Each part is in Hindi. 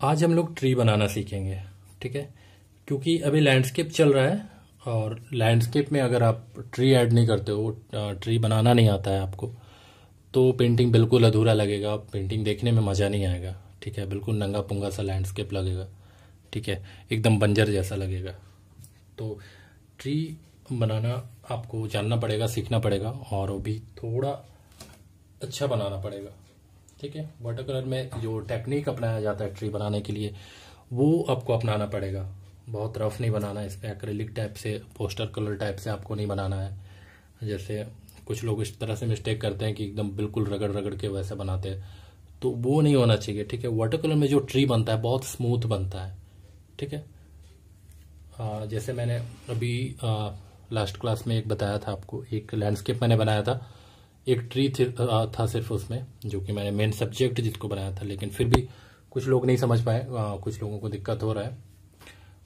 आज हम लोग ट्री बनाना सीखेंगे, ठीक है? क्योंकि अभी लैंडस्केप चल रहा है और लैंडस्केप में अगर आप ट्री ऐड नहीं करते हो ट्री बनाना नहीं आता है आपको तो पेंटिंग बिल्कुल अधूरा लगेगा पेंटिंग देखने में मज़ा नहीं आएगा, ठीक है? बिल्कुल नंगा पुंगा सा लैंडस्केप लगेगा, ठीक है? एकदम बंजर जैसा लगेगा। तो ट्री बनाना आपको जानना पड़ेगा, सीखना पड़ेगा और वो भी थोड़ा अच्छा बनाना पड़ेगा। ठीक है? वाटर कलर में जो टेक्निक अपनाया जाता है ट्री बनाने के लिए वो आपको अपनाना पड़ेगा। बहुत रफ नहीं बनाना है इस पर एक्रेलिक टाइप से पोस्टर कलर टाइप से आपको नहीं बनाना है। जैसे कुछ लोग इस तरह से मिस्टेक करते हैं कि एकदम बिल्कुल रगड़ रगड़ के वैसे बनाते हैं। तो वो नहीं होना चाहिए ठीक है? वाटर कलर में जो ट्री बनता है बहुत स्मूथ बनता है ठीक है? जैसे मैंने अभी आ, लास्ट क्लास में एक बताया था आपको एक लैंडस्केप मैंने बनाया था। एक ट्री था सिर्फ़ उसमें जो कि मैंने मेन सब्जेक्ट जिसको बनाया था लेकिन फिर भी कुछ लोग नहीं समझ पाए कुछ लोगों को दिक्कत हो रहा है।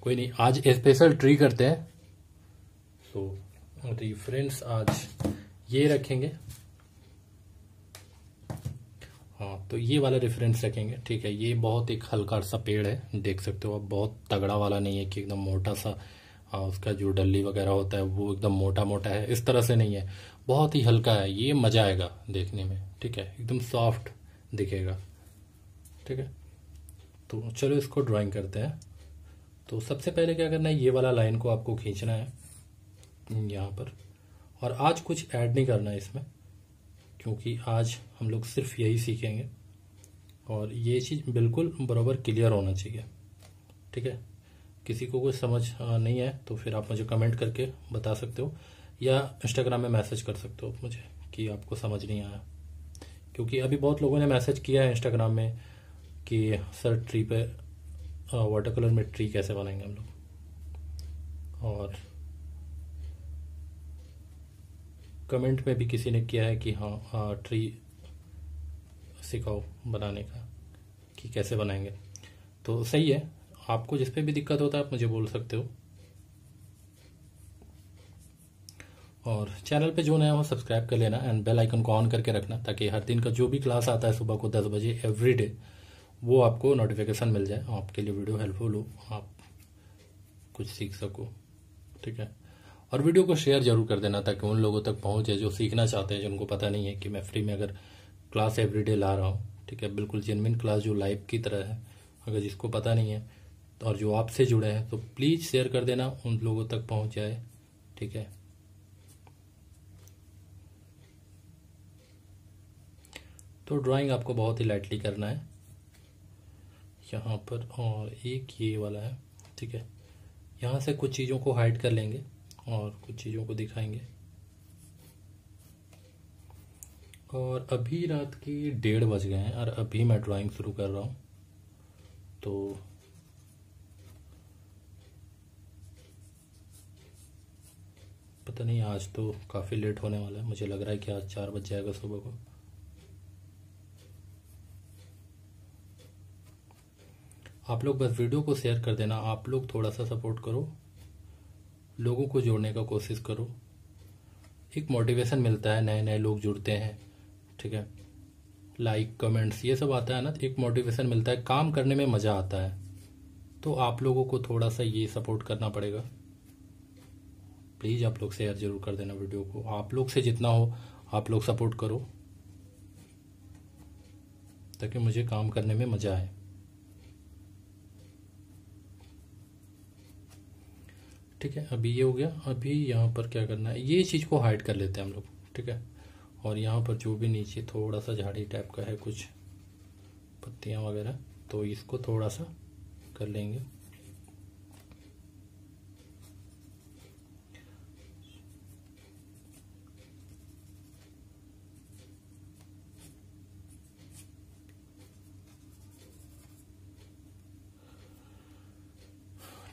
कोई नहीं आज स्पेशल ट्री करते हैं। तो रिफरेंस आज ये रखेंगे। हाँ तो ये वाला रेफरेंस रखेंगे ठीक है। ये बहुत एक हल्का सा पेड़ है देख सकते हो आप बहुत तगड़ा वाला नहीं है कि एकदम मोटा सा आ, उसका जो डल्ली वगैरह होता है वो एकदम मोटा मोटा है इस तरह से नहीं है। बहुत ही हल्का है, ये मज़ा आएगा देखने में, ठीक है? एकदम सॉफ्ट दिखेगा, ठीक है? तो चलो इसको ड्राइंग करते हैं। तो सबसे पहले क्या करना है, ये वाला लाइन को आपको खींचना है, यहाँ पर। और आज कुछ ऐड नहीं करना है इसमें, क्योंकि आज हम लोग सिर्फ़ यही सीखेंगे। और ये चीज़ बिल्कुल बराबर क्लियर होना चाहिए, ठीक है? किसी को कुछ समझ नहीं है तो फिर आप मुझे कमेंट करके बता सकते हो। या इंस्टाग्राम में मैसेज कर सकते हो मुझे, कि आपको समझ नहीं आया। क्योंकि अभी बहुत लोगों ने मैसेज किया है इंस्टाग्राम में कि, सर ट्री पे वाटर कलर में ट्री कैसे बनाएँगे हम लोग? और कमेंट में भी किसी ने किया है कि हाँ हाँ ट्री सिखाओ बनाने का, कि कैसे बनाएँगे? तो सही है, आपको जिस पे भी दिक्कत होता है आप मुझे बोल सकते हो। और चैनल पे जो नया हो, सब्सक्राइब कर लेना एंड बेल आइकन को ऑन करके रखना ताकि हर दिन का जो भी क्लास आता है सुबह को दस बजे एवरी डे वो आपको नोटिफिकेशन मिल जाए। आपके लिए वीडियो हेल्पफुल हो, आप कुछ सीख सको, ठीक है? और वीडियो को शेयर ज़रूर कर देना ताकि उन लोगों तक पहुँचे जो सीखना चाहते हैं, जिनको पता नहीं है कि मैं फ्री में अगर क्लास एवरीडे ला रहा हूँ, ठीक है? बिल्कुल जेनविन क्लास जो लाइव की तरह है, अगर जिसको पता नहीं है और जो आपसे जुड़े हैं तो प्लीज़ शेयर कर देना, उन लोगों तक पहुँच जाए, ठीक है? तो ड्राइंग आपको बहुत ही लाइटली करना है। यहाँ पर, और एक ये वाला है, ठीक है। यहाँ से कुछ चीज़ों को हाइड कर लेंगे, और कुछ चीज़ों को दिखाएँगे। और अभी रात की डेढ़ बज गए हैं, और अभी मैं ड्राइंग शुरू कर रहा हूँ। तो पता नहीं, आज तो काफ़ी लेट होने वाला है। मुझे लग रहा है कि आज चार बज जाएगा सुबह को। आप लोग बस वीडियो को शेयर कर देना, आप लोग थोड़ा सा सपोर्ट करो, लोगों को जोड़ने का कोशिश करो। एक मोटिवेशन मिलता है नए नए लोग जुड़ते हैं, ठीक है? लाइक कमेंट्स ये सब आता है ना, एक मोटिवेशन मिलता है, काम करने में मज़ा आता है। तो आप लोगों को थोड़ा सा ये सपोर्ट करना पड़ेगा। प्लीज़ आप लोग शेयर ज़रूर कर देना वीडियो को। आप लोग से जितना हो, आप लोग सपोर्ट करो, ताकि मुझे काम करने में मज़ा आए। ठीक है, अभी ये हो गया, अभी यहाँ पर क्या करना है? ये चीज़ को हाइड कर लेते हैं हम लोग, ठीक है? और यहाँ पर जो भी नीचे थोड़ा सा झाड़ी टाइप का है, कुछ पत्तियाँ वगैरह तो इसको थोड़ा सा कर लेंगे।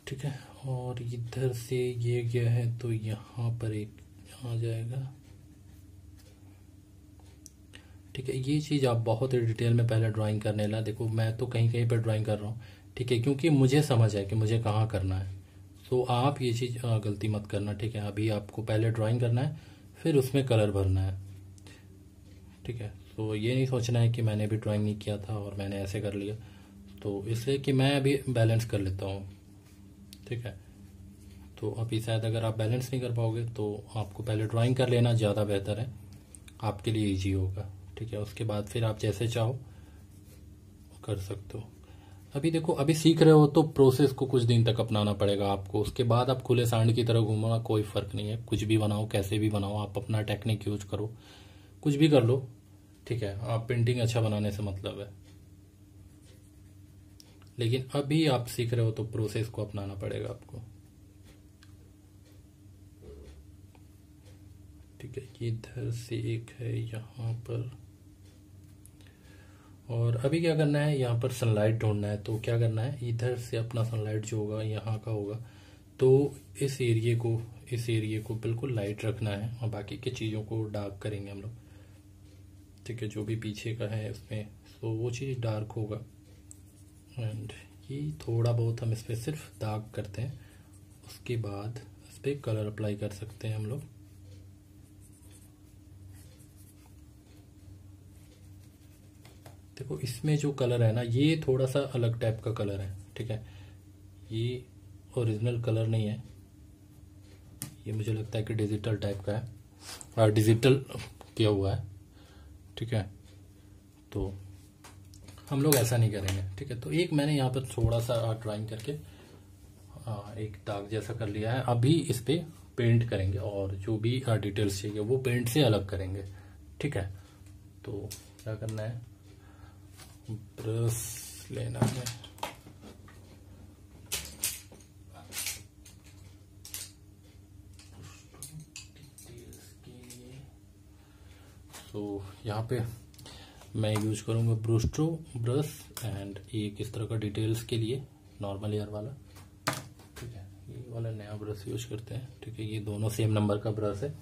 ठीक है और इधर से ये गया है तो यहाँ पर एक आ जाएगा। ठीक है, ये चीज़ आप बहुत ही डिटेल में पहले ड्राइंग करने ला देखो, मैं तो कहीं कहीं पर ड्राइंग कर रहा हूँ। ठीक है, क्योंकि मुझे समझ है कि मुझे कहाँ करना है। तो आप ये चीज़ गलती मत करना, ठीक है? अभी आपको पहले ड्राइंग करना है, फिर उसमें कलर भरना है। ठीक है तो ये नहीं सोचना है कि मैंने भी ड्राइंग नहीं किया था और मैंने ऐसे कर लिया। तो इसलिए कि मैं अभी बैलेंस कर लेता हूँ। ठीक है? तो अभी शायद अगर आप बैलेंस नहीं कर पाओगे तो आपको पहले ड्राइंग कर लेना, ज़्यादा बेहतर है। आपके लिए इजी होगा, ठीक है? उसके बाद फिर आप जैसे चाहो, कर सकते हो। अभी देखो, अभी सीख रहे हो तो प्रोसेस को कुछ दिन तक अपनाना पड़ेगा आपको। उसके बाद आप खुले सांड की तरह घूमना कोई फ़र्क नहीं है। कुछ भी बनाओ, कैसे भी बनाओ, आप अपना टेक्निक यूज़ करो। कुछ भी कर लो, ठीक है? आप पेंटिंग अच्छा बनाने से मतलब है। लेकिन अभी आप सीख रहे हो तो प्रोसेस को अपनाना पड़ेगा आपको। ठीक है, इधर से एक है यहाँ पर। और अभी क्या करना है? यहाँ पर सनलाइट ढूंढना है। तो क्या करना है? इधर से अपना सनलाइट जो होगा, यहाँ का होगा। तो इस एरिए को, इस एरिए को बिल्कुल लाइट रखना है और बाकी की चीज़ों को डार्क करेंगे हम लोग। ठीक है, जो भी पीछे का है उसमें तो वो चीज़ डार्क होगा। एंड ये थोड़ा बहुत हम इस पर सिर्फ़ दाग करते हैं। उसके बाद इस पर कलर अप्लाई कर सकते हैं हम लोग। देखो, इसमें जो कलर है ना, ये थोड़ा सा अलग टाइप का कलर है, ठीक है? ये ओरिजिनल कलर नहीं है। ये मुझे लगता है कि डिजिटल टाइप का है। और डिजिटल किया हुआ है, ठीक है? तो हम लोग ऐसा नहीं करेंगे, ठीक है? तो एक मैंने यहाँ पर थोड़ा सा ड्राइंग करके एक दाग जैसा कर लिया है। अभी इस पे पेंट करेंगे और जो भी डिटेल्स चाहिए, वो पेंट से अलग करेंगे, ठीक है? तो क्या करना है? ब्रश लेना है। तो यहाँ पे मैं यूज़ करूँगा ब्रूस्ट्रो ब्रश एंड ये किस तरह का डिटेल्स के लिए? नॉर्मल एयर वाला। ठीक है, ये वाला नया ब्रश यूज़ करते हैं। ठीक है, ये दोनों सेम नंबर का ब्रश है।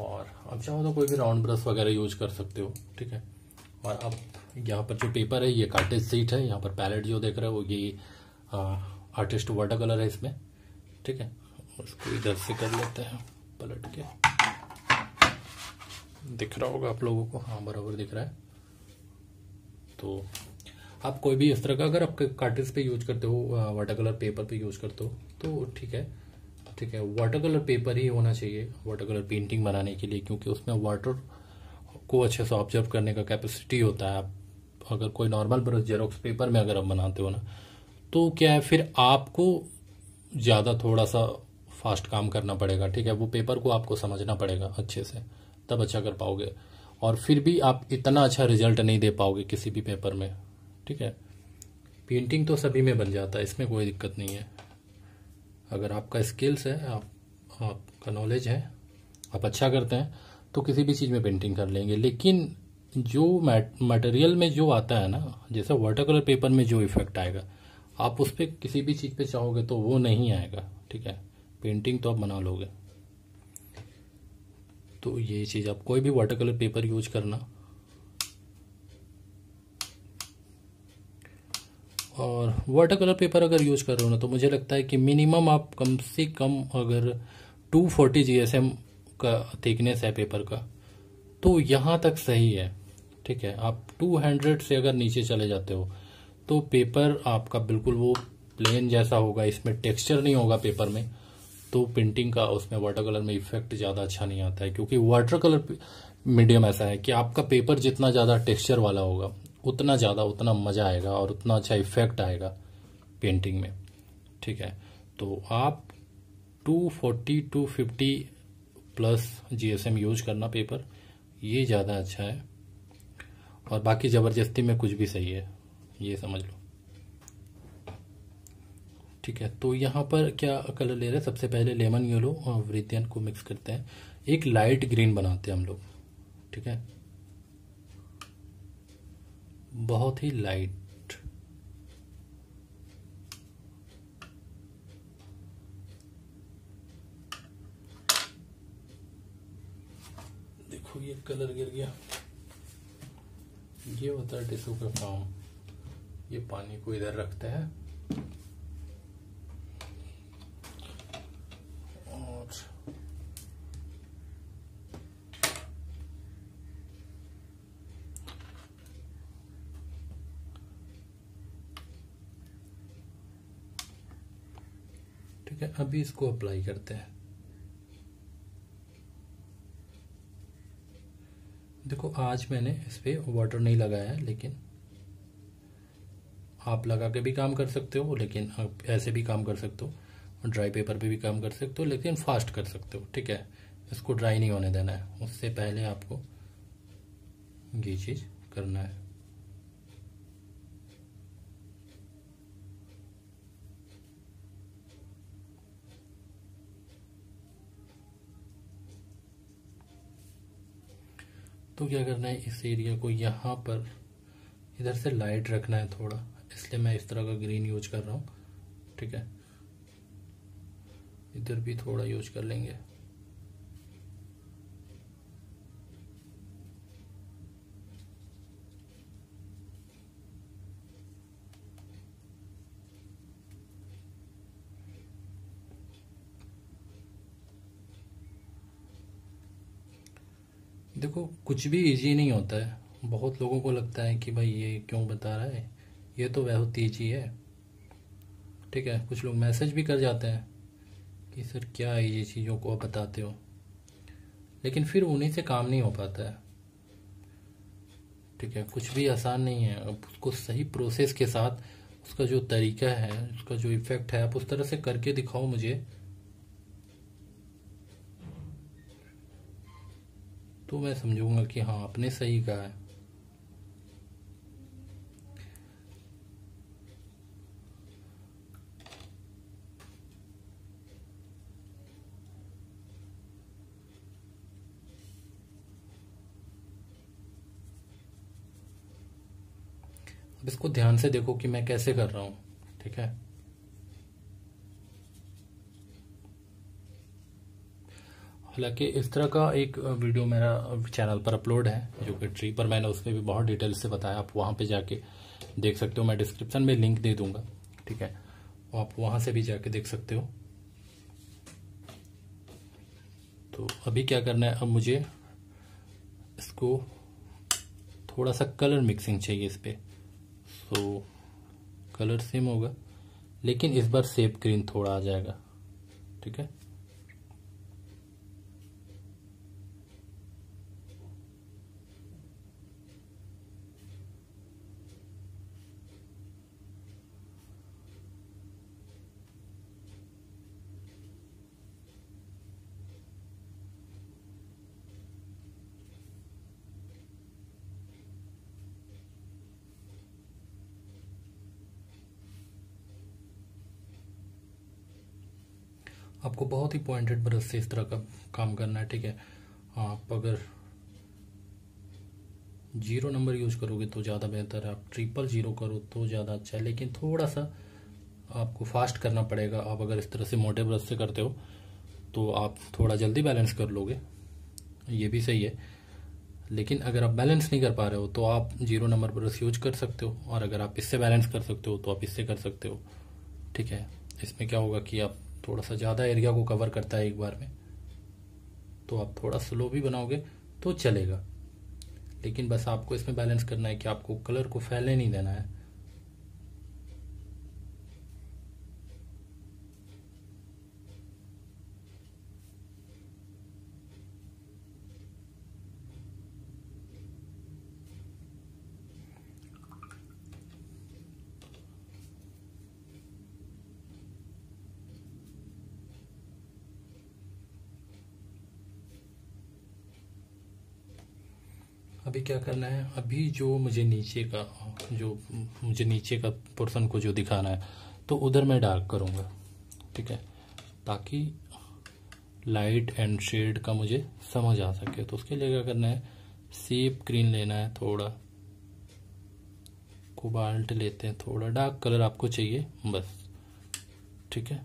और अब चाहो तो कोई भी राउंड ब्रश वगैरह यूज़ कर सकते हो। ठीक है, और अब यहाँ पर जो पेपर है, ये कार्टेज सीट है। यहाँ पर पैलेट जो देख रहे हो, ये आर्टिस्ट वाटर कलर है इसमें। ठीक है, उसको इधर से कर लेते हैं पलट के। दिख रहा होगा आप लोगों को। हाँ बराबर दिख रहा है। तो आप कोई भी इस तरह का, अगर आप कार्टेज पे यूज़ करते हो वाटर कलर पेपर पे यूज़ करते हो तो ठीक है। ठीक है वाटर कलर पेपर ही होना चाहिए वाटर कलर पेंटिंग बनाने के लिए, क्योंकि उसमें वाटर को अच्छे से ऑब्ज़र्व करने का कैपेसिटी होता है। आप अगर कोई नॉर्मल ब्रश जेरोक्स पेपर में अगर आप बनाते हो ना तो क्या है, फिर आपको ज़्यादा थोड़ा सा फास्ट काम करना पड़ेगा। ठीक है, वो पेपर को आपको समझना पड़ेगा अच्छे से। तब अच्छा कर पाओगे। और फिर भी आप इतना अच्छा रिज़ल्ट नहीं दे पाओगे किसी भी पेपर में, ठीक है? पेंटिंग तो सभी में बन जाता है, इसमें कोई दिक्कत नहीं है। अगर आपका स्किल्स है, आप, आपका नॉलेज है, आप अच्छा करते हैं तो किसी भी चीज़ में पेंटिंग कर लेंगे। लेकिन जो मटेरियल में जो आता है ना, जैसे वाटर कलर पेपर में जो इफ़ेक्ट आएगा, आप उस पर किसी भी चीज़ पे चाहोगे तो वो नहीं आएगा, ठीक है? पेंटिंग तो आप बना लोगे। तो ये चीज़ आप कोई भी वाटर कलर पेपर यूज़ करना। और वाटर कलर पेपर अगर यूज़ कर रहे हो ना तो मुझे लगता है कि मिनिमम आप कम से कम अगर 240 फोर्टी का थिकनेस है पेपर का तो यहाँ तक सही है। ठीक है, आप 200 से अगर नीचे चले जाते हो तो पेपर आपका बिल्कुल वो प्लेन जैसा होगा, इसमें टेक्सचर नहीं होगा पेपर में। तो पेंटिंग का उसमें वाटर कलर में इफ़ेक्ट ज़्यादा अच्छा नहीं आता है, क्योंकि वाटर कलर मीडियम ऐसा है कि आपका पेपर जितना ज़्यादा टेक्सचर वाला होगा, उतना ज़्यादा उतना मज़ा आएगा और उतना अच्छा इफ़ेक्ट आएगा पेंटिंग में। ठीक है? तो आप 240 250 प्लस जीएसएम यूज़ करना पेपर ये ज़्यादा अच्छा है। और बाकी ज़बरदस्ती में कुछ भी सही है, ये समझ लो। ठीक है तो यहाँ पर क्या कलर ले रहे हैं? सबसे पहले लेमन येलो और वृद्धियन को मिक्स करते हैं। एक लाइट ग्रीन बनाते हैं हम लोग, ठीक है? बहुत ही लाइट देखो ये कलर गिर गया। ये होता है टिश्यू का काम, ये पानी को इधर रखते हैं और है, अभी इसको अप्लाई करते हैं। देखो, आज मैंने इस पर वाटर नहीं लगाया है, लेकिन आप लगा के भी काम कर सकते हो, लेकिन आप ऐसे भी काम कर सकते हो ड्राई पेपर पे भी काम कर सकते हो, लेकिन फास्ट कर सकते हो, ठीक है? इसको ड्राई नहीं होने देना है। उससे पहले आपको ये चीज़ करना है। तो क्या करना है, इस एरिया को यहाँ पर इधर से लाइट रखना है थोड़ा। इसलिए मैं इस तरह का ग्रीन यूज़ कर रहा हूँ, ठीक है? इधर भी थोड़ा यूज़ कर लेंगे। देखो, कुछ भी इजी नहीं होता है। बहुत लोगों को लगता है कि भाई ये क्यों बता रहा है? ये तो बहुत ईजी है। ठीक है, कुछ लोग मैसेज भी कर जाते हैं कि, सर, क्या है ये चीज़ों को आप बताते हो? लेकिन फिर उन्हीं से काम नहीं हो पाता है। ठीक है, कुछ भी आसान नहीं है। अब उसको सही प्रोसेस के साथ उसका जो तरीका है, उसका जो इफ़ेक्ट है, आप उस तरह से करके दिखाओ मुझे। तो मैं समझूँगा कि हाँ आपने सही कहा है। अब इसको ध्यान से देखो कि मैं कैसे कर रहा हूँ, ठीक है? हालाँकि इस तरह का एक वीडियो मेरा चैनल पर अपलोड है, जो कि ट्री पर मैंने उसमें भी बहुत डिटेल से बताया। आप वहाँ पे जाके देख सकते हो। मैं डिस्क्रिप्शन में लिंक दे दूँगा, ठीक है? आप वहाँ से भी जाके देख सकते हो। तो अभी क्या करना है? अब मुझे इसको थोड़ा सा कलर मिक्सिंग चाहिए इस पर सो कलर सेम होगा, लेकिन इस बार सेप ग्रीन थोड़ा आ जाएगा, ठीक है आपको बहुत ही पॉइंटेड ब्रश से इस तरह का काम करना है, ठीक है? आप अगर ज़ीरो नंबर यूज़ करोगे तो ज़्यादा बेहतर है। आप ट्रिपल ज़ीरो करो तो ज़्यादा अच्छा है, लेकिन थोड़ा सा आपको फास्ट करना पड़ेगा। आप अगर इस तरह से मोटे ब्रश से करते हो तो आप थोड़ा जल्दी बैलेंस कर लोगे। ये भी सही है। लेकिन अगर आप बैलेंस नहीं कर पा रहे हो तो आप ज़ीरो नंबर ब्रश यूज़ कर सकते हो, और अगर आप इससे बैलेंस कर सकते हो तो आप इससे कर सकते हो। ठीक है? इसमें क्या होगा कि आप थोड़ा सा ज़्यादा एरिया को कवर करता है एक बार में तो आप थोड़ा स्लो भी बनाओगे तो चलेगा। लेकिन बस आपको इसमें बैलेंस करना है कि आपको कलर को फैलने नहीं देना है अभी क्या करना है? अभी जो मुझे नीचे का, जो मुझे नीचे का पोर्सन को जो दिखाना है तो उधर मैं डार्क करूँगा, ठीक है? ताकि लाइट एंड शेड का मुझे समझ आ सके। तो उसके लिए क्या करना है? सेप ग्रीन लेना है थोड़ा। कोबाल्ट लेते हैं थोड़ा। डार्क कलर आपको चाहिए, बस, ठीक है?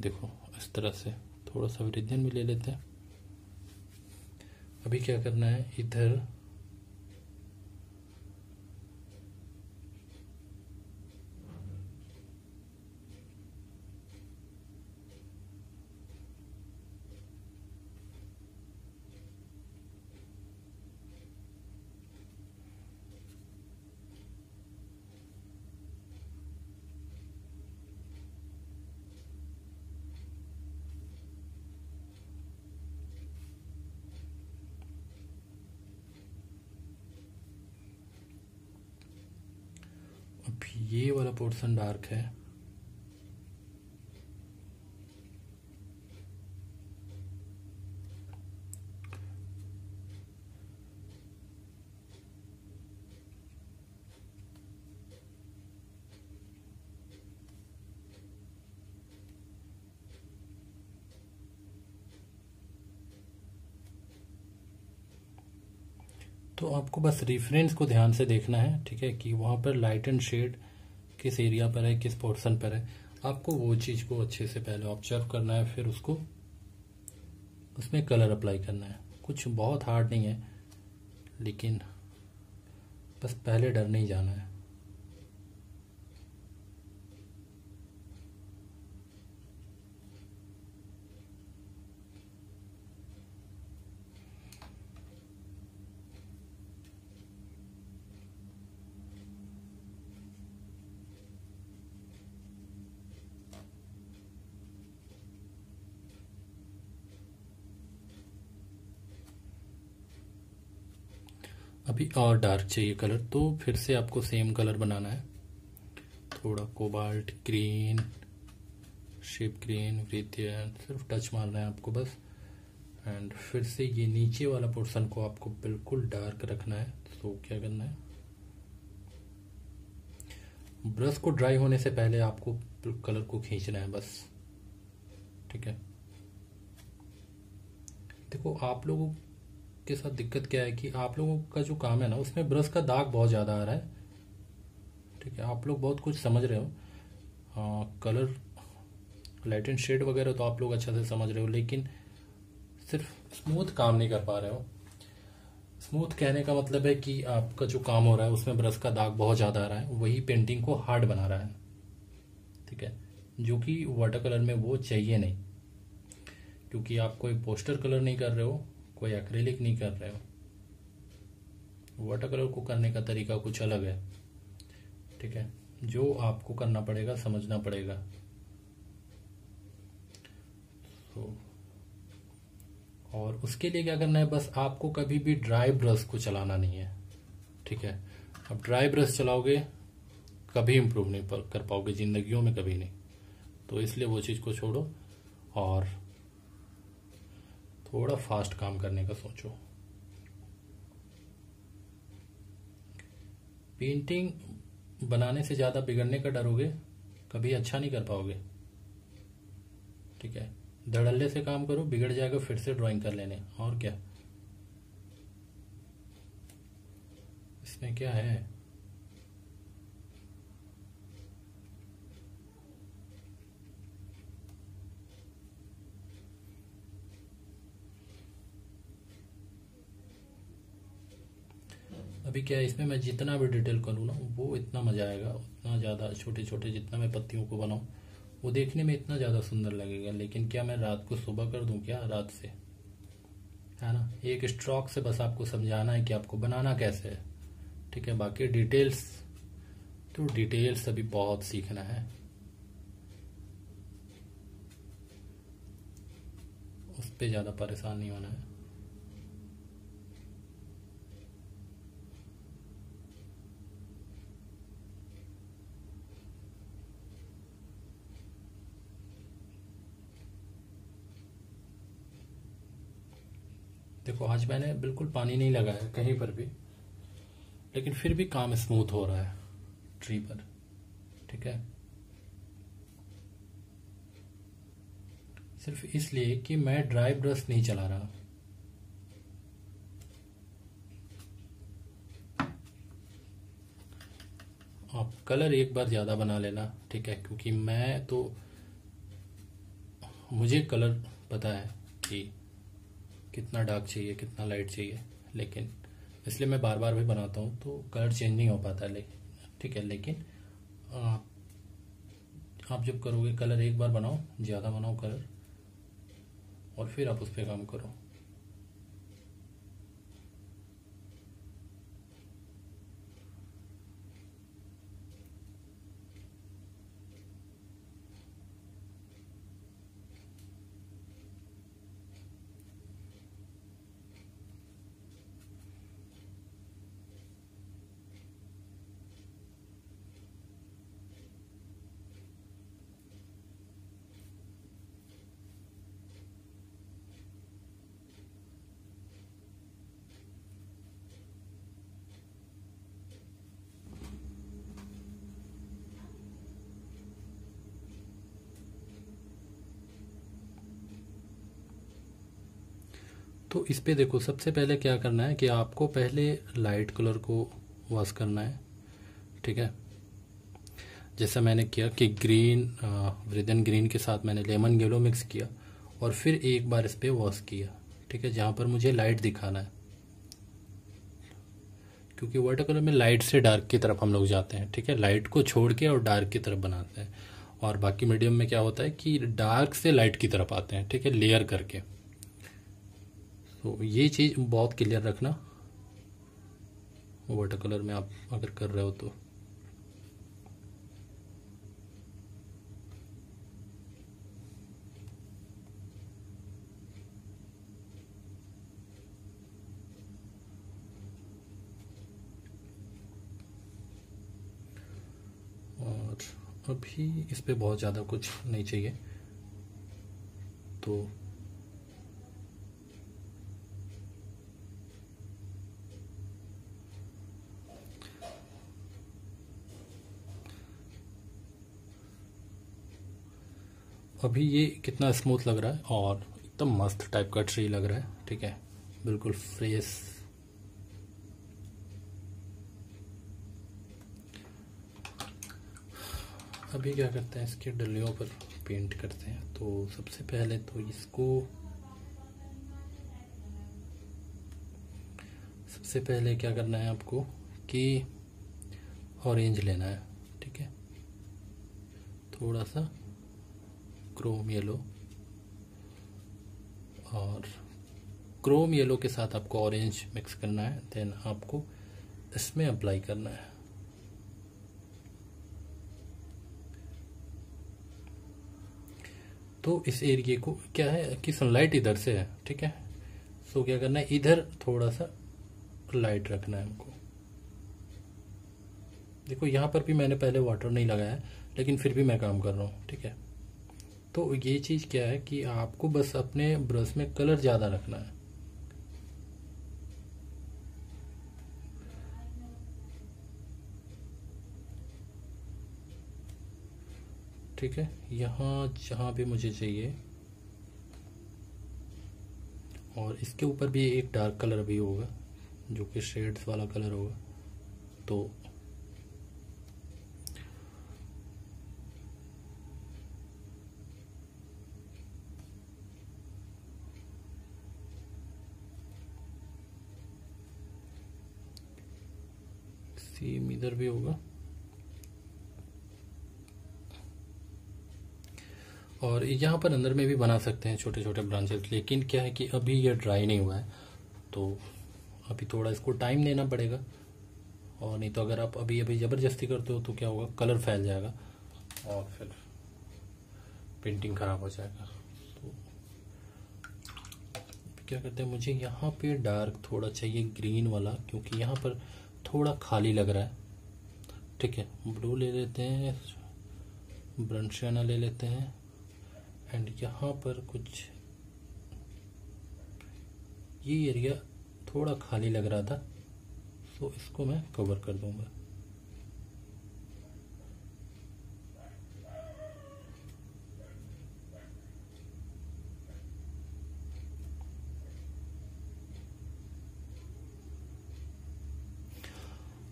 देखो, इस तरह से थोड़ा सा विरिजियन भी ले लेते हैं। अभी क्या करना है? इधर ये वाला पोर्शन डार्क है तो आपको बस रेफरेंस को ध्यान से देखना है, ठीक है, कि वहाँ पर लाइट एंड शेड किस एरिया पर है, किस पोर्शन पर है। आपको वो चीज़ को अच्छे से पहले ऑब्ज़र्व करना है, फिर उसको उसमें कलर अप्लाई करना है। कुछ बहुत हार्ड नहीं है, लेकिन बस पहले डर नहीं जाना है। अभी और डार्क चाहिए कलर तो फिर से आपको सेम कलर बनाना है। थोड़ा कोबाल्ट ग्रीन शिप ग्रीन वृत्तियन सिर्फ़ टच मारना है आपको बस। एंड फिर से ये नीचे वाला पोर्शन को आपको बिल्कुल डार्क रखना है तो क्या करना है? ब्रश को ड्राई होने से पहले आपको कलर को खींचना है बस। ठीक है? देखो, आप लोगों के साथ दिक्कत क्या है कि आप लोगों का जो काम है ना उसमें ब्रश का दाग बहुत ज़्यादा आ रहा है। ठीक है आप लोग बहुत कुछ समझ रहे हो। आ, कलर लाइट एंड शेड वगैरह तो आप लोग अच्छा से समझ रहे हो लेकिन सिर्फ़ स्मूथ काम नहीं कर पा रहे हो। स्मूथ कहने का मतलब है कि आपका जो काम हो रहा है उसमें ब्रश का दाग बहुत ज़्यादा आ रहा है। वही पेंटिंग को हार्ड बना रहा है। ठीक है जो कि वाटर कलर में वो चाहिए नहीं क्योंकि आप कोई पोस्टर कलर नहीं कर रहे हो। कोई एक्रेलिक नहीं कर रहे हो। वाटर कलर को करने का तरीका कुछ अलग है। ठीक है? जो आपको करना पड़ेगा, समझना पड़ेगा। तो और उसके लिए क्या करना है? बस आपको कभी भी ड्राई ब्रश को चलाना नहीं है। ठीक है? अब ड्राई ब्रश चलाओगे, कभी इंप्रूव नहीं कर पाओगे, जिंदगियों में कभी नहीं। तो इसलिए वो चीज़ को छोड़ो। और थोड़ा फास्ट काम करने का सोचो। पेंटिंग बनाने से ज़्यादा बिगड़ने का डरोगे कभी अच्छा नहीं कर पाओगे। ठीक है? धड़ल्ले से काम करो, बिगड़ जाएगा, फिर से ड्राइंग कर लेने। और क्या? इसमें क्या है? अभी क्या है, इसमें मैं जितना भी डिटेल करूँ ना, वो इतना मज़ा आएगा, उतना ज़्यादा छोटे छोटे जितना मैं पत्तियों को बनाऊँ, वो देखने में इतना ज़्यादा सुंदर लगेगा। लेकिन क्या मैं रात को सुबह कर दूँ क्या? रात से। है ना? एक स्ट्रोक से बस आपको समझाना है कि आपको बनाना कैसे है। ठीक है? बाकी डिटेल्स तो डिटेल्स अभी बहुत सीखना है। उस पर ज़्यादा परेशान नहीं होना है। देखो, आज मैंने बिल्कुल पानी नहीं लगाया कहीं पर भी, लेकिन फिर भी काम स्मूथ हो रहा है ट्री पर, ठीक है? सिर्फ़ इसलिए कि मैं ड्राई ब्रश नहीं चला रहा। आप कलर एक बार ज़्यादा बना लेना, ठीक है? क्योंकि मैं तो मुझे कलर पता है कि कितना डार्क चाहिए, कितना लाइट चाहिए। लेकिन इसलिए मैं बार बार भी बनाता हूँ तो कलर चेंज नहीं हो पाता लेकिन ठीक है, लेकिन आप जब करोगे कलर एक बार बनाओ, ज़्यादा बनाओ कलर और फिर आप उस पर काम करो। तो इस पे देखो, सबसे पहले क्या करना है कि आपको पहले लाइट कलर को वॉश करना है, ठीक है? जैसा मैंने किया कि ग्रीन वृदन ग्रीन के साथ मैंने लेमन येलो मिक्स किया और फिर एक बार इस पर वॉश किया, ठीक है? जहाँ पर मुझे लाइट दिखाना है। क्योंकि वाटर कलर में लाइट से डार्क की तरफ़ हम लोग जाते हैं, ठीक है? लाइट को छोड़ के और डार्क की तरफ़ बनाते हैं। और बाकी मीडियम में क्या होता है कि डार्क से लाइट की तरफ़ आते हैं, ठीक है? लेयर करके। तो ये चीज़ बहुत क्लियर रखना। वाटर कलर में आप अगर कर रहे हो तो। अभी इस पर बहुत ज़्यादा कुछ नहीं चाहिए। तो अभी ये कितना स्मूथ लग रहा है और एकदम मस्त टाइप का ट्री लग रहा है, ठीक है? बिल्कुल फ्रेश अभी क्या करते हैं, इसके डलियों पर पेंट करते हैं। तो सबसे पहले तो इसको, सबसे पहले क्या करना है आपको कि ऑरेंज लेना है, ठीक है? थोड़ा सा क्रोम येलो। और क्रोम येलो के साथ आपको ऑरेंज मिक्स करना है देन आपको इसमें अप्लाई करना है। तो इस एरिए को क्या है कि सनलाइट इधर से है, ठीक है? सो क्या करना है, इधर थोड़ा सा लाइट रखना है हमको। देखो, यहाँ पर भी मैंने पहले वाटर नहीं लगाया, लेकिन फिर भी मैं काम कर रहा हूँ, ठीक है? तो ये चीज़ क्या है कि आपको बस अपने ब्रश में कलर ज़्यादा रखना है। ठीक है? यहाँ जहाँ भी मुझे चाहिए। और इसके ऊपर भी एक डार्क कलर भी होगा, जो कि शेड्स वाला कलर होगा। तो सेम इधर भी होगा। और यहाँ पर अंदर में भी बना सकते हैं छोटे छोटे ब्रांचेस लेकिन क्या है कि अभी ये ड्राई नहीं हुआ है तो अभी थोड़ा इसको टाइम देना पड़ेगा। और नहीं तो अगर आप अभी अभी ज़बरदस्ती करते हो तो क्या होगा कलर फैल जाएगा और फिर पेंटिंग ख़राब हो जाएगा। तो क्या करते हैं, मुझे यहाँ पे डार्क थोड़ा चाहिए ग्रीन वाला, क्योंकि यहाँ पर थोड़ा खाली लग रहा है। ठीक है ब्लू ले लेते हैं ब्रंशियाना ले लेते हैं एंड यहाँ पर कुछ ये एरिया थोड़ा खाली लग रहा था सो इसको मैं कवर कर दूँगा।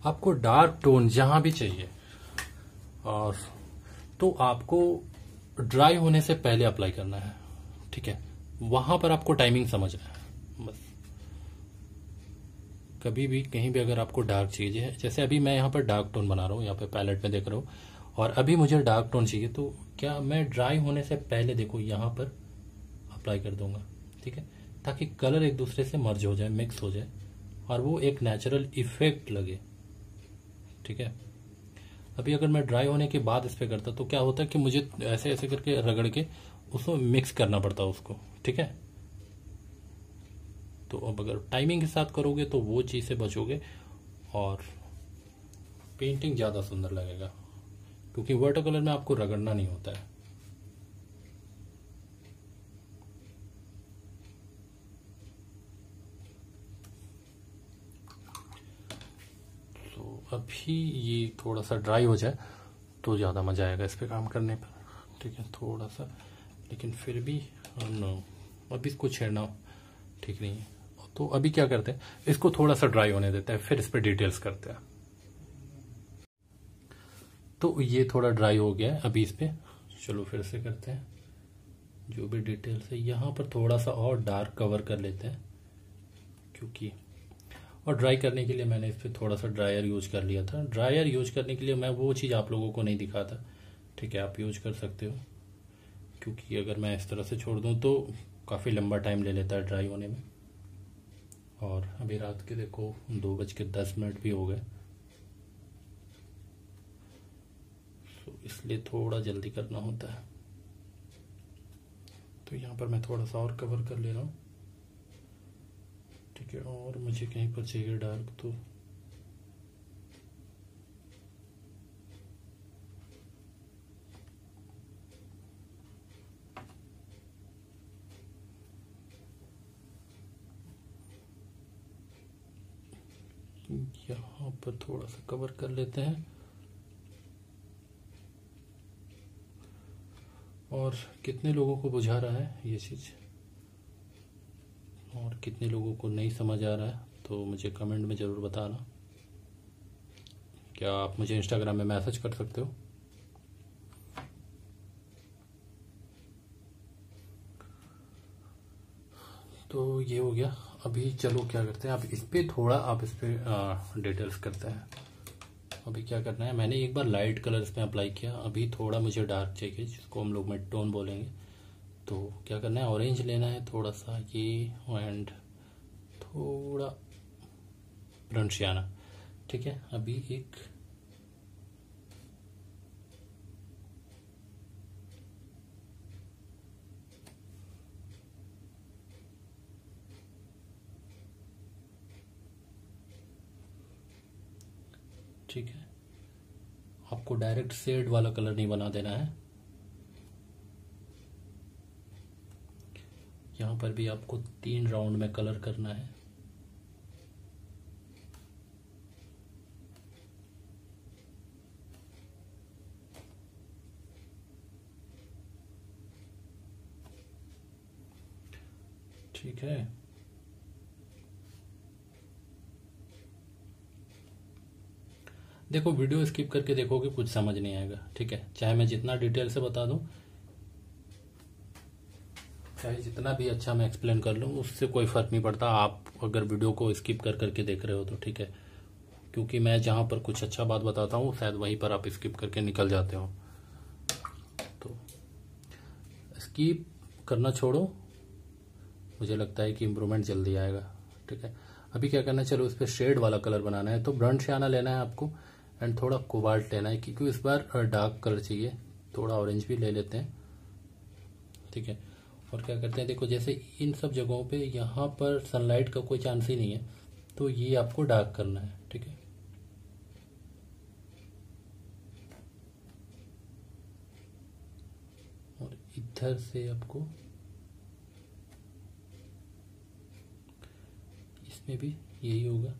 आपको डार्क टोन जहाँ भी चाहिए। और तो आपको ड्राई होने से पहले अप्लाई करना है, ठीक है? वहाँ पर आपको टाइमिंग समझना है, बस। कभी भी कहीं भी अगर आपको डार्क चाहिए जैसे अभी मैं यहाँ पर डार्क टोन बना रहा हूँ, यहाँ पर पैलेट में देख रहा हूँ, और अभी मुझे डार्क टोन चाहिए तो क्या मैं ड्राई होने से पहले देखो यहाँ पर अप्लाई कर दूँगा, ठीक है? ताकि कलर एक दूसरे से मर्ज हो जाए मिक्स हो जाए, और वो एक नेचुरल इफ़ेक्ट लगे। ठीक है? अभी अगर मैं ड्राई होने के बाद इस पर करता तो क्या होता है कि मुझे ऐसे ऐसे करके रगड़ के उसको मिक्स करना पड़ता उसको, ठीक है? तो अब अगर टाइमिंग के साथ करोगे तो वो चीज़ से बचोगे और पेंटिंग ज़्यादा सुंदर लगेगा, क्योंकि वाटर कलर में आपको रगड़ना नहीं होता है। अभी ये थोड़ा सा ड्राई हो जाए तो ज़्यादा मज़ा आएगा इस पर काम करने पर। ठीक है थोड़ा सा लेकिन फिर भी नो। अभी इसको छेड़ना ठीक नहीं है। तो अभी क्या करते हैं? इसको थोड़ा सा ड्राई होने देते हैं, फिर इस पर डिटेल्स करते हैं। तो ये थोड़ा ड्राई हो गया है अभी इस पर चलो फिर से करते हैं। जो भी डिटेल्स है, यहाँ पर थोड़ा सा और डार्क कवर कर लेते हैं, क्योंकि और ड्राई करने के लिए मैंने इस पर थोड़ा सा ड्रायर यूज़ कर लिया था। ड्रायर यूज़ करने के लिए मैं वो चीज़ आप लोगों को नहीं दिखाता। ठीक है, आप यूज़ कर सकते हो। क्योंकि अगर मैं इस तरह से छोड़ दूँ तो काफ़ी लंबा टाइम ले लेता है ड्राई होने में। और अभी रात के देखो, दो बज के दस मिनट भी हो गए। तो इसलिए थोड़ा जल्दी करना होता है। तो यहाँ पर मैं थोड़ा सा और कवर कर ले रहा हूँ। ठीक है, और मुझे कहीं पर चाहिए डार्क तो। यहाँ पर थोड़ा सा कवर कर लेते हैं। और कितने लोगों को बुझा रहा है ये चीज़? और कितने लोगों को नहीं समझ आ रहा है तो मुझे कमेंट में ज़रूर बताना। क्या आप मुझे इंस्टाग्राम में मैसेज कर सकते हो? तो ये हो गया। अभी चलो क्या करते हैं, आप इस पर थोड़ा आप इस पर डिटेल्स करते हैं। अभी क्या करना है, मैंने एक बार लाइट कलर इसमें अप्लाई किया। अभी थोड़ा मुझे डार्क चाहिए, जिसको हम लोग मिड टोन बोलेंगे। तो क्या करना है? ऑरेंज लेना है थोड़ा सा, ये एंड थोड़ा ब्रंशियाना ठीक है? अभी एक ठीक है? आपको डायरेक्ट शेड वाला कलर नहीं बना देना है। यहाँ पर भी आपको तीन राउंड में कलर करना है। ठीक है। देखो, वीडियो स्किप करके देखोगे कुछ समझ नहीं आएगा, ठीक है? चाहे मैं जितना डिटेल से बता दूँ चाहे जितना भी अच्छा मैं एक्सप्लेन कर लूँ, उससे कोई फ़र्क नहीं पड़ता। आप अगर वीडियो को स्किप कर करके देख रहे हो तो ठीक है। क्योंकि मैं जहाँ पर कुछ अच्छा बात बताता हूँ, शायद वहीं पर आप स्किप करके निकल जाते हो। तो स्किप करना छोड़ो। मुझे लगता है कि इम्प्रूवमेंट जल्दी आएगा, ठीक है। अभी क्या करना है, चलो इस पर शेड वाला कलर बनाना है। तो ब्रंट से आना लेना है आपको एंड थोड़ा कोबाल्ट लेना है, क्योंकि इस बार डार्क कलर चाहिए। थोड़ा ऑरेंज भी ले लेते हैं, ठीक है। और क्या करते हैं, देखो जैसे इन सब जगहों पे यहाँ पर सनलाइट का कोई चांस ही नहीं है तो ये आपको डार्क करना है, ठीक है? और इधर से आपको इसमें भी यही होगा।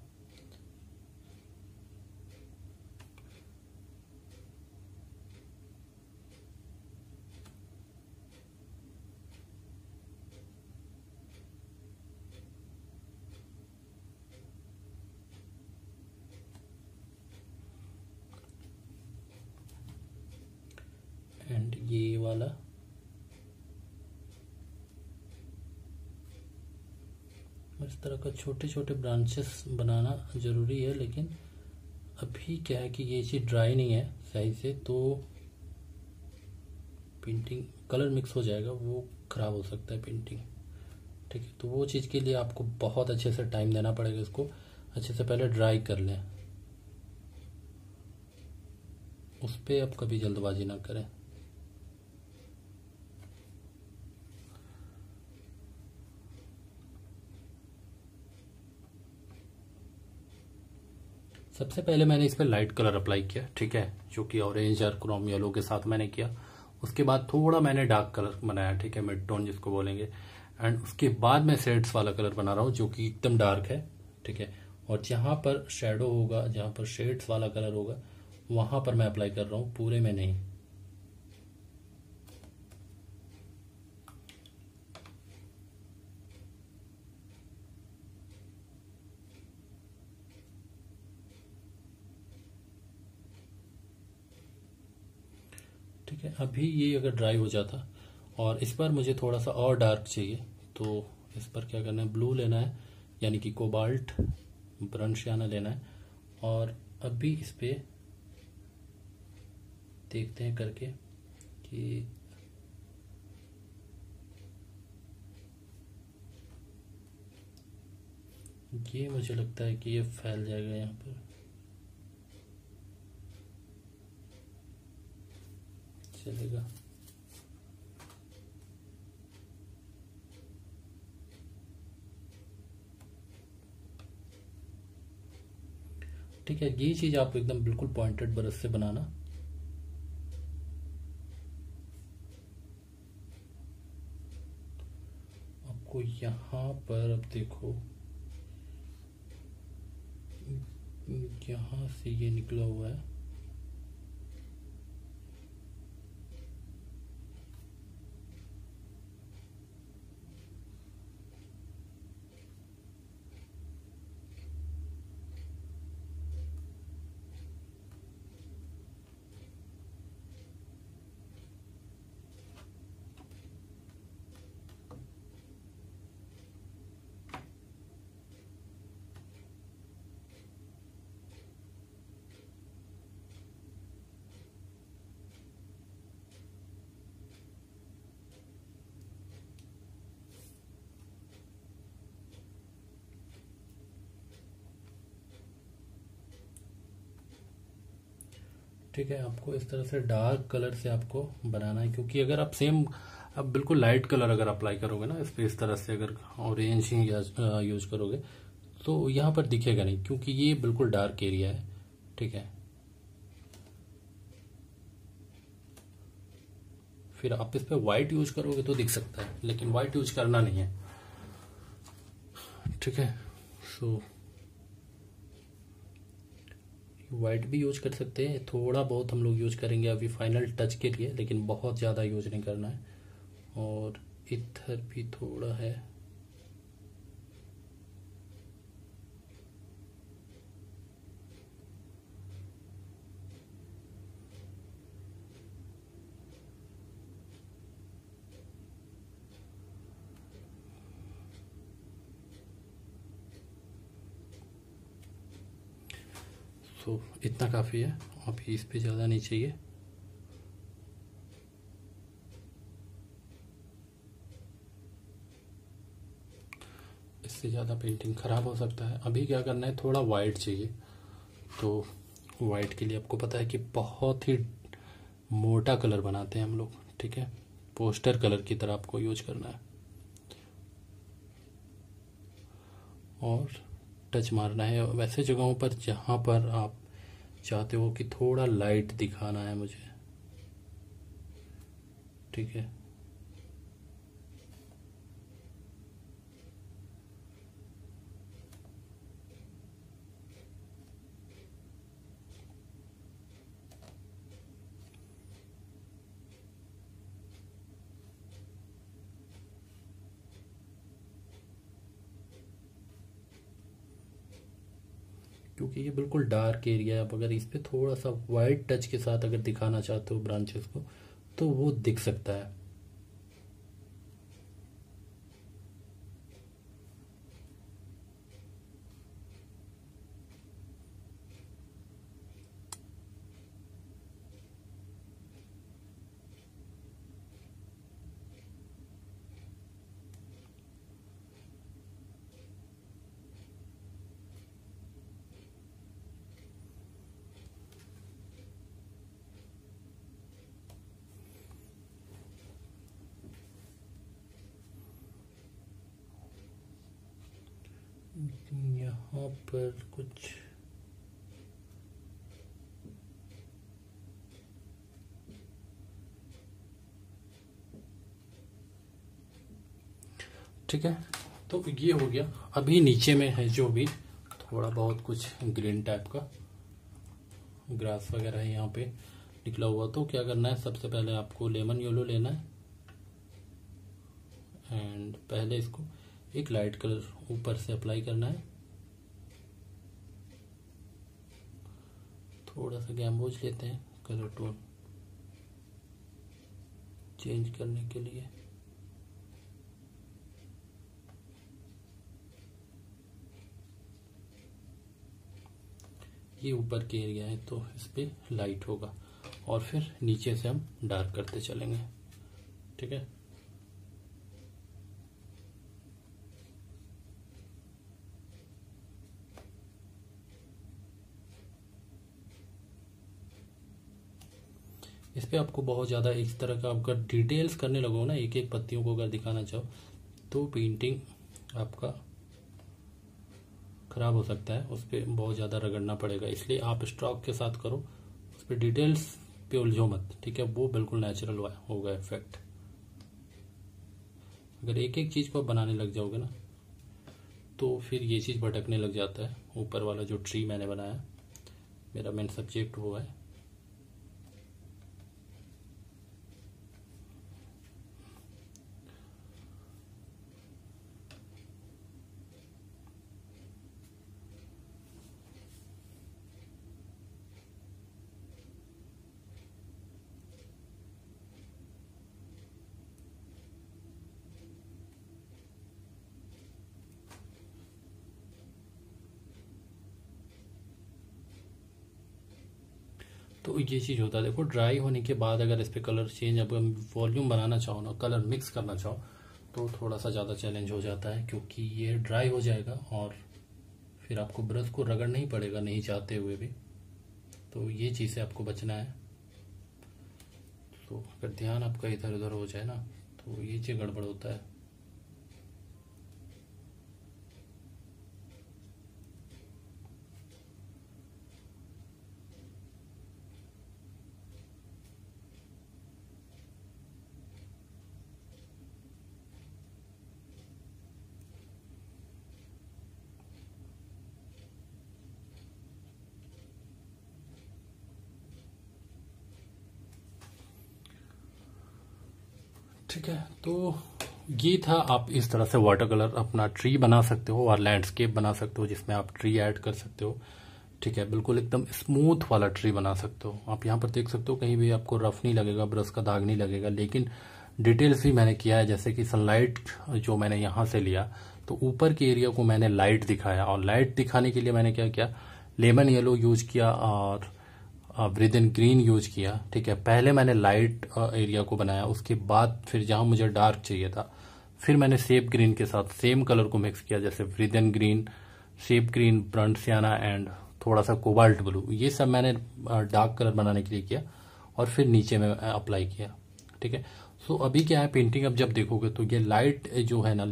वाला। इस तरह का छोटे छोटे ब्रांचेस बनाना ज़रूरी है, लेकिन अभी क्या है कि ये चीज़ ड्राई नहीं है सही से तो पेंटिंग कलर मिक्स हो जाएगा, वो ख़राब हो सकता है पेंटिंग ठीक है तो वो चीज़ के लिए आपको बहुत अच्छे से टाइम देना पड़ेगा इसको। अच्छे से पहले ड्राई कर लें। उस पर आप कभी जल्दबाजी ना करें। सबसे पहले मैंने इस पर लाइट कलर अप्लाई किया, ठीक है? जो कि ऑरेंज और क्रोम येलो के साथ मैंने किया। उसके बाद थोड़ा मैंने डार्क कलर बनाया, ठीक है? मिड टोन जिसको बोलेंगे। एंड उसके बाद मैं शेड्स वाला कलर बना रहा हूँ, जो कि एकदम डार्क है, ठीक है? और जहाँ पर शेडो होगा, जहाँ पर शेड्स वाला कलर होगा, वहाँ पर मैं अप्लाई कर रहा हूँ, पूरे में नहीं। है। अभी ये अगर ड्राई हो जाता और इस पर मुझे थोड़ा सा और डार्क चाहिए तो इस पर क्या करना है ब्लू लेना है, यानी कि कोबाल्ट ब्रंशियाना लेना है। और अभी इस पे देखते हैं करके कि ये मुझे लगता है कि ये फैल जाएगा यहाँ पर। चलेगा। ठीक है, ये चीज़ आप एकदम बिल्कुल पॉइंटेड ब्रश से बनाना। आपको यहाँ पर अब देखो, यहाँ से ये निकला हुआ है। ठीक है आपको इस तरह से डार्क कलर से आपको बनाना है क्योंकि अगर आप सेम अब बिल्कुल लाइट कलर अगर अप्लाई करोगे ना इस पर इस तरह से अगर ऑरेंज ही यूज़ करोगे तो यहाँ पर दिखेगा नहीं क्योंकि ये बिल्कुल डार्क एरिया है ठीक है। फिर आप इस पर व्हाइट यूज़ करोगे तो दिख सकता है लेकिन व्हाइट यूज़ करना नहीं है ठीक है। सो so, वाइट भी यूज़ कर सकते हैं। थोड़ा बहुत हम लोग यूज़ करेंगे अभी फाइनल टच के लिए, लेकिन बहुत ज़्यादा यूज़ नहीं करना है। और इधर भी थोड़ा है। तो इतना काफ़ी है। अभी इस पर ज़्यादा नहीं चाहिए। इससे ज़्यादा पेंटिंग ख़राब हो सकता है। अभी क्या करना है, थोड़ा वाइट चाहिए। तो वाइट के लिए आपको पता है कि बहुत ही मोटा कलर बनाते हैं हम लोग, ठीक है? पोस्टर कलर की तरह आपको यूज़ करना है। और टच मारना है। वैसे जगहों पर जहाँ पर आप चाहते हो कि थोड़ा लाइट दिखाना है मुझे। ठीक है क्योंकि ये बिल्कुल डार्क एरिया है। आप अगर इस पर थोड़ा सा वाइट टच के साथ अगर दिखाना चाहते हो ब्रांचेस को तो वो दिख सकता है। यहाँ पर कुछ ठीक है? तो ये हो गया। अभी नीचे में है जो भी, थोड़ा बहुत कुछ ग्रीन टाइप का ग्रास वगैरह है यहाँ पे निकला हुआ। तो क्या करना है, सबसे पहले आपको लेमन येलो लेना है। एंड पहले इसको एक लाइट कलर ऊपर से अप्लाई करना है। थोड़ा सा गैम्बोज लेते हैं कलर टोन चेंज करने के लिए। ये ऊपर के एरिया है तो इस पर लाइट होगा। और फिर नीचे से हम डार्क करते चलेंगे। ठीक है? इस पर आपको बहुत ज़्यादा इस तरह का अगर डिटेल्स करने लगो ना एक एक पत्तियों को अगर दिखाना चाहो तो पेंटिंग आपका ख़राब हो सकता है, उस पर बहुत ज़्यादा रगड़ना पड़ेगा। इसलिए आप स्ट्रॉक के साथ करो, उस पर डिटेल्स पे उलझो मत, ठीक है? वो बिल्कुल नेचुरल होगा इफ़ेक्ट अगर एक एक चीज़ को आप बनाने लग जाओगे ना तो फिर ये चीज़ भटकने लग जाता है। ऊपर वाला जो ट्री मैंने बनाया, मेरा मेन सब्जेक्ट वो है तो ये चीज़ होता है। देखो ड्राई होने के बाद अगर इस पर कलर चेंज अब वॉल्यूम बनाना चाहो ना कलर मिक्स करना चाहो तो थोड़ा सा ज़्यादा चैलेंज हो जाता है, क्योंकि ये ड्राई हो जाएगा और फिर आपको ब्रश को रगड़ना ही पड़ेगा नहीं चाहते हुए भी। तो ये चीज़ से आपको बचना है। तो अगर ध्यान आपका इधर उधर हो जाए ना तो ये चीज़ गड़बड़ होता है ठीक है तो ये था, आप इस तरह से वाटर कलर अपना ट्री बना सकते हो और लैंडस्केप बना सकते हो जिसमें आप ट्री ऐड कर सकते हो। ठीक है, बिल्कुल एकदम स्मूथ वाला ट्री बना सकते हो। आप यहाँ पर देख सकते हो, कहीं भी आपको रफ नहीं लगेगा ब्रश का दाग नहीं लगेगा, लेकिन डिटेल्स भी मैंने किया है, जैसे कि सनलाइट जो मैंने यहाँ से लिया तो ऊपर के एरिया को मैंने लाइट दिखाया और लाइट दिखाने के लिए मैंने क्या किया लेमन येलो यूज़ किया और विद इन ग्रीन यूज़ किया, ठीक है? पहले मैंने लाइट एरिया को बनाया, उसके बाद फिर जहाँ मुझे डार्क चाहिए था, फिर मैंने सेप ग्रीन के साथ सेम कलर को मिक्स किया, जैसे इन green sap green burnt sienna and थोड़ा सा कोबाल्ट ब्लू ये सब मैंने डार्क कलर बनाने के लिए किया और फिर नीचे में अप्लाई किया, ठीक है? सो अभी क्या है पेंटिंग अब जब देखोगे तो ये लाइट जो है ना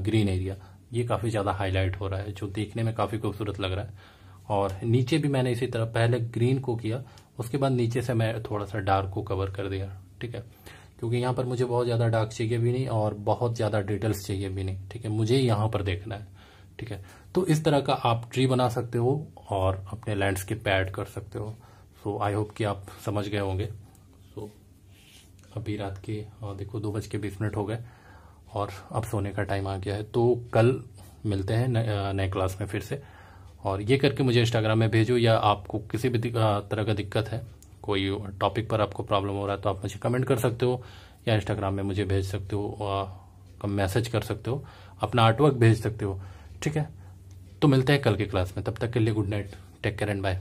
ग्रीन एरिया ये काफ़ी ज़्यादा हाईलाइट हो रहा है, जो देखने में काफ़ी खूबसूरत लग रहा है। और नीचे भी मैंने इसी तरह पहले ग्रीन को किया, उसके बाद नीचे से मैं थोड़ा सा डार्क को कवर कर दिया, ठीक है? क्योंकि यहाँ पर मुझे बहुत ज़्यादा डार्क चाहिए भी नहीं और बहुत ज़्यादा डिटेल्स चाहिए भी नहीं, ठीक है? मुझे यहाँ पर देखना है, ठीक है? तो इस तरह का आप ट्री बना सकते हो और अपने लैंडस्केप पे ऐड कर सकते हो। सो आई होप कि आप समझ गए होंगे। सो अभी रात के देखो, दो बज के बीस मिनट हो गए और अब सोने का टाइम आ गया है। तो कल मिलते हैं नए क्लास में फिर से। और ये करके मुझे इंस्टाग्राम में भेजो या आपको किसी भी तरह का दिक्कत है, कोई टॉपिक पर आपको प्रॉब्लम हो रहा है तो आप मुझे कमेंट कर सकते हो या इंस्टाग्राम में मुझे भेज सकते हो मैसेज कर सकते हो, अपना आर्टवर्क भेज सकते हो। ठीक है? तो मिलते हैं कल के क्लास में। तब तक के लिए good night take care and bye